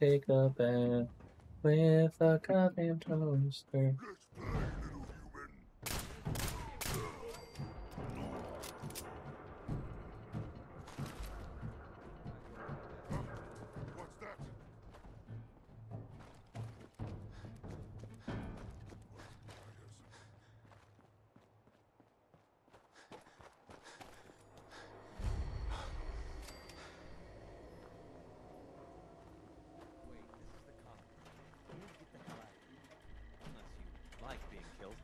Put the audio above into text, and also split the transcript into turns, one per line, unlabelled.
Take a bath with a goddamn toaster. like being killed.